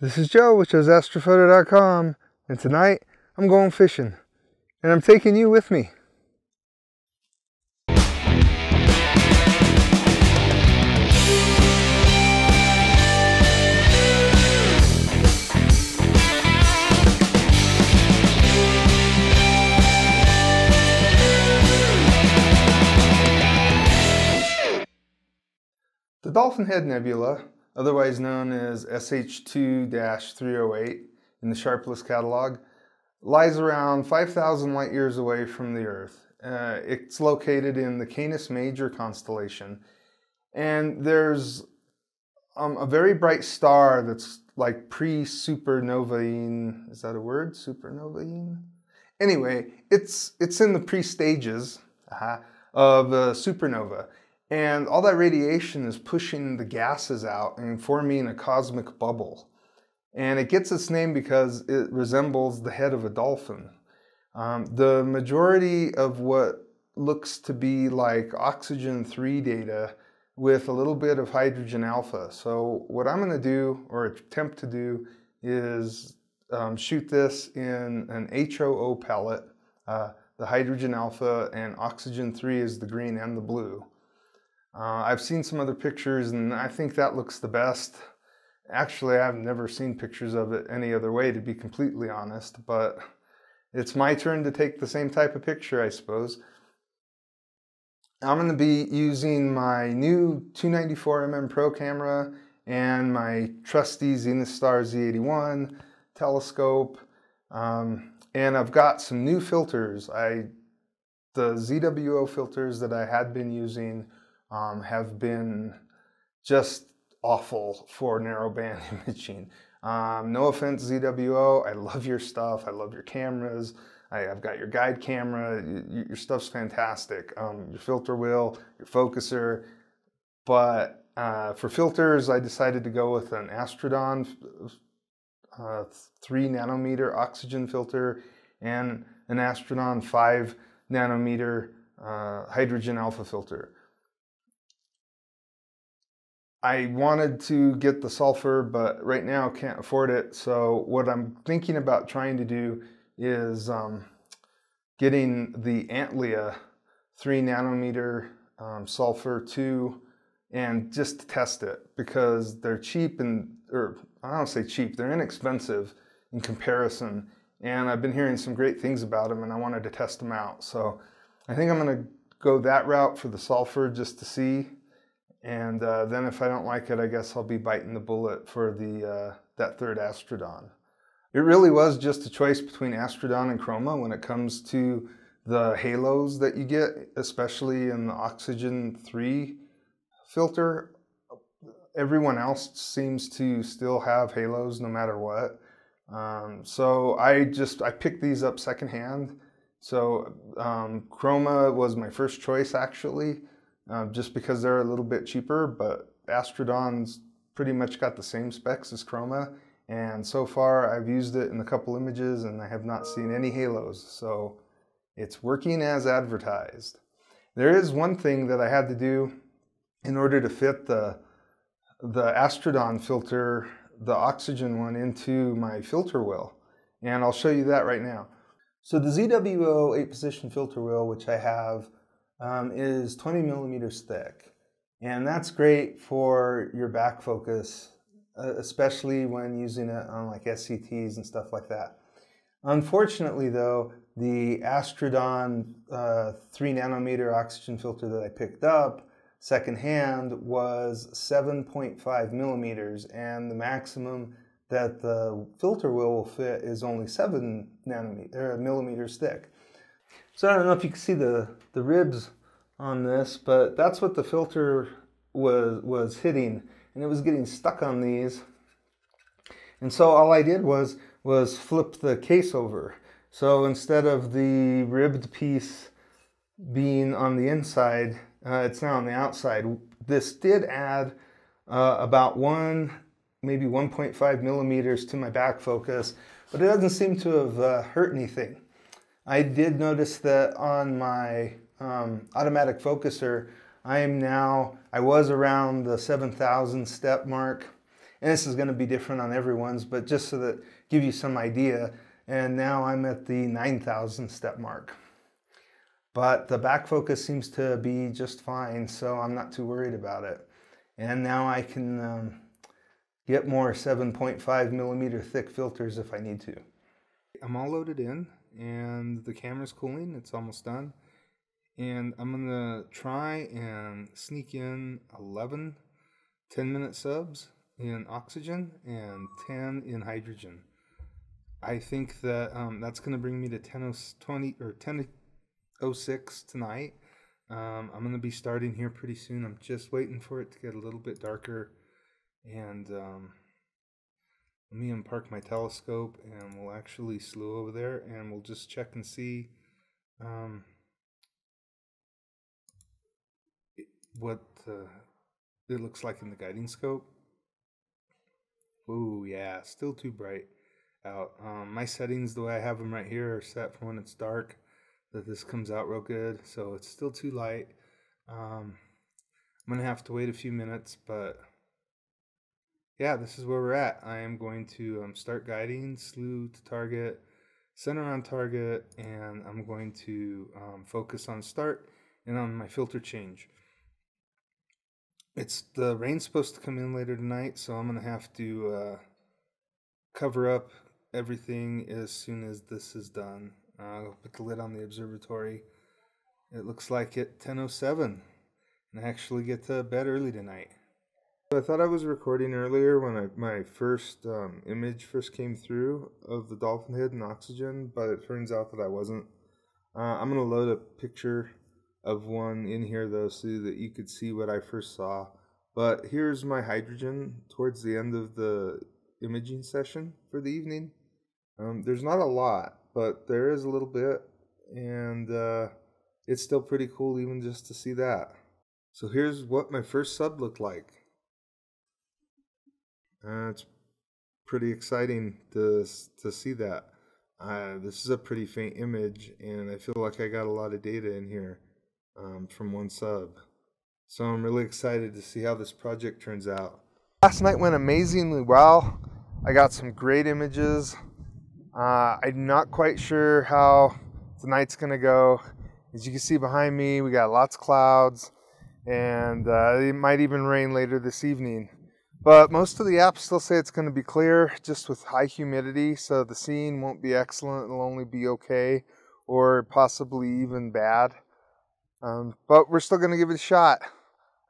This is Joe, with Joe's astrophoto.com, and tonight I'm going fishing, and I'm taking you with me. The Dolphin Head Nebula otherwise known as SH2-308 in the Sharpless catalog, lies around 5,000 light years away from the Earth. Uh, it's located in the Canis Major constellation, and there's um, a very bright star that's like pre-supernovaine. Is that a word? Supernovaine? Anyway, it's it's in the pre-stages uh, of a supernova, and all that radiation is pushing the gases out and forming a cosmic bubble. And it gets its name because it resembles the head of a dolphin. Um, the majority of what looks to be like oxygen 3 data with a little bit of hydrogen alpha. So what I'm going to do, or attempt to do, is um, shoot this in an HOO palette. Uh, the hydrogen alpha and oxygen 3 is the green and the blue. Uh, I've seen some other pictures and I think that looks the best. Actually, I've never seen pictures of it any other way, to be completely honest, but it's my turn to take the same type of picture, I suppose. I'm going to be using my new 294mm Pro camera and my trusty Zenithstar Z81 telescope. Um, and I've got some new filters. I The ZWO filters that I had been using um, have been just awful for narrowband imaging. Um, no offense, ZWO, I love your stuff. I love your cameras. I, have got your guide camera. You, your stuff's fantastic. Um, your filter wheel, your focuser. But uh, for filters, I decided to go with an Astrodon uh, 3 nanometer oxygen filter and an Astrodon 5 nanometer uh, hydrogen alpha filter. I wanted to get the sulfur, but right now can't afford it. So what I'm thinking about trying to do is um, getting the Antlia 3 nanometer um, sulfur 2 and just test it because they're cheap and, or I don't say cheap, they're inexpensive in comparison. And I've been hearing some great things about them and I wanted to test them out. So I think I'm going to go that route for the sulfur just to see and uh, then if I don't like it, I guess I'll be biting the bullet for the uh, that third Astrodon. It really was just a choice between Astrodon and Chroma when it comes to the halos that you get, especially in the Oxygen 3 filter. Everyone else seems to still have halos no matter what. Um, so I just, I picked these up secondhand. So um, Chroma was my first choice actually uh, just because they're a little bit cheaper, but Astrodon's pretty much got the same specs as Chroma. And so far I've used it in a couple images and I have not seen any halos. So it's working as advertised. There is one thing that I had to do in order to fit the, the Astrodon filter, the oxygen one, into my filter wheel. And I'll show you that right now. So the ZWO 8 position filter wheel, which I have um, is 20 millimeters thick. And that's great for your back focus, uh, especially when using it on like SCTs and stuff like that. Unfortunately though, the Astrodon uh, 3 nanometer oxygen filter that I picked up secondhand was 7.5 millimeters and the maximum that the filter wheel will fit is only 7 nanometer, uh, millimeters thick. So I don't know if you can see the, the ribs on this, but that's what the filter was, was hitting and it was getting stuck on these. And so all I did was, was flip the case over. So instead of the ribbed piece being on the inside, uh, it's now on the outside. This did add uh, about one, maybe 1.5 millimeters to my back focus, but it doesn't seem to have uh, hurt anything. I did notice that on my um, automatic focuser, I am now, I was around the 7,000 step mark And this is going to be different on everyone's, but just so that give you some idea. And now I'm at the 9,000 step mark. But the back focus seems to be just fine, so I'm not too worried about it. And now I can um, get more 7.5 millimeter thick filters if I need to. I'm all loaded in and the camera's cooling. It's almost done. And I'm going to try and sneak in 11 10 minute subs in oxygen and 10 in hydrogen. I think that um, that's going to bring me to 1020 or 1006 tonight. Um, I'm going to be starting here pretty soon. I'm just waiting for it to get a little bit darker. And um, let me unpark my telescope and we'll actually slew over there and we'll just check and see um, what uh, it looks like in the guiding scope. Ooh, yeah, still too bright out. Um, my settings, the way I have them right here, are set for when it's dark, that this comes out real good. So it's still too light. Um, I'm going to have to wait a few minutes, but yeah, this is where we're at. I am going to um, start guiding, slew to target, center on target, and I'm going to um, focus on start and on my filter change. It's the rain's supposed to come in later tonight, so I'm gonna have to uh, cover up everything as soon as this is done. Uh, I'll put the lid on the observatory. It looks like it 10:07, and I actually get to bed early tonight. I thought I was recording earlier when I, my first um, image first came through of the dolphin head and oxygen, but it turns out that I wasn't. Uh, I'm going to load a picture of one in here though so that you could see what I first saw. But here's my hydrogen towards the end of the imaging session for the evening. Um, there's not a lot, but there is a little bit, and uh, it's still pretty cool even just to see that. So here's what my first sub looked like. Uh, it's pretty exciting to to see that. Uh, this is a pretty faint image, and I feel like I got a lot of data in here um, from one sub. So I'm really excited to see how this project turns out. Last night went amazingly well. I got some great images. Uh, I'm not quite sure how tonight's gonna go. As you can see behind me, we got lots of clouds, and uh, it might even rain later this evening. But most of the apps still say it's going to be clear, just with high humidity, so the seeing won't be excellent. It'll only be okay, or possibly even bad. Um, but we're still going to give it a shot.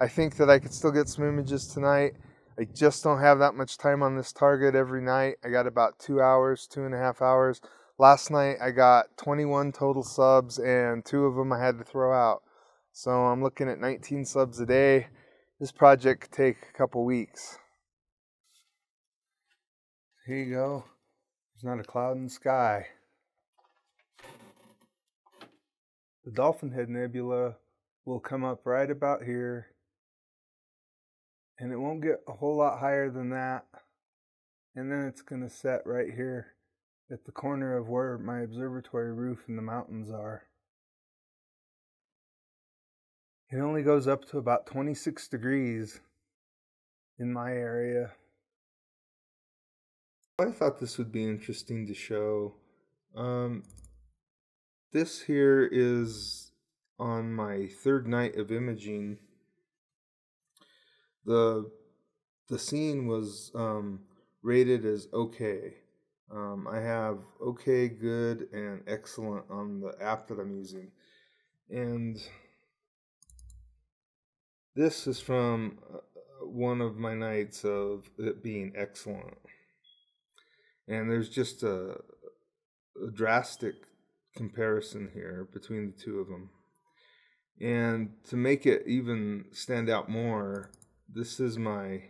I think that I could still get some images tonight. I just don't have that much time on this target every night. I got about two hours, two and a half hours. Last night I got 21 total subs, and two of them I had to throw out. So I'm looking at 19 subs a day this project could take a couple weeks. Here you go. There's not a cloud in the sky. The Dolphin Head Nebula will come up right about here, and it won't get a whole lot higher than that. And then it's going to set right here at the corner of where my observatory roof and the mountains are. It only goes up to about 26 degrees in my area. I thought this would be interesting to show. Um, this here is on my third night of imaging. The the seeing was um, rated as okay. Um, I have okay, good, and excellent on the app that I'm using. And this is from uh, one of my nights of it being excellent. And there's just a, a drastic comparison here between the two of them. And to make it even stand out more, this is my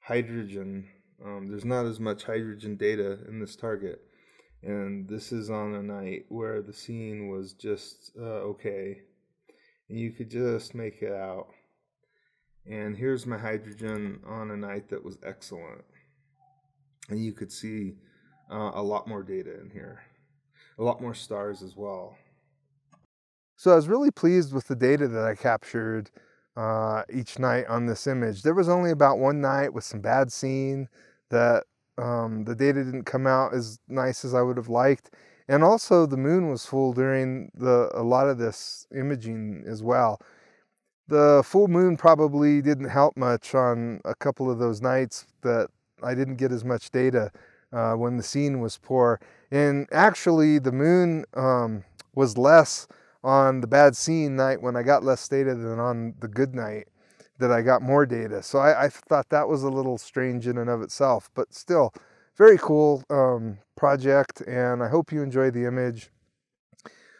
hydrogen. Um, there's not as much hydrogen data in this target. And this is on a night where the seeing was just uh, okay. And you could just make it out. And here's my hydrogen on a night that was excellent. And you could see uh, a lot more data in here, a lot more stars as well. So I was really pleased with the data that I captured. uh, each night on this image. There was only about one night with some bad seeing that um, the data didn't come out as nice as I would have liked. And also the moon was full during the a lot of this imaging as well. The full moon probably didn't help much on a couple of those nights that I didn't get as much data uh, when the seeing was poor. And actually, the moon um, was less on the bad seeing night when I got less data than on the good night that I got more data. So I, I thought that was a little strange in and of itself, but still very cool um, project. And I hope you enjoy the image.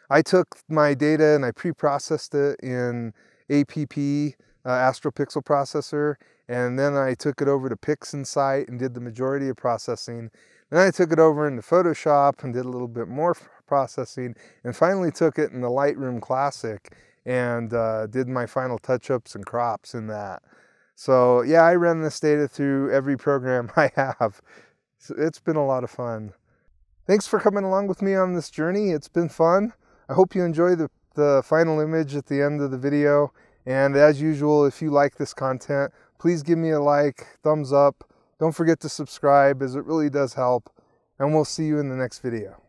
I took my data and I pre-processed it in APP, uh, AstroPixel processor, and then I took it over to PixInsight and did the majority of processing. Then I took it over into Photoshop and did a little bit more processing, and finally took it in the Lightroom Classic and uh, did my final touch-ups and crops in that. So yeah, I ran this data through every program I have. So it's been a lot of fun. Thanks for coming along with me on this journey. It's been fun. I hope you enjoy the, the final image at the end of the video. And as usual, if you like this content, please give me a like, thumbs up. Don't forget to subscribe as it really does help. And we'll see you in the next video.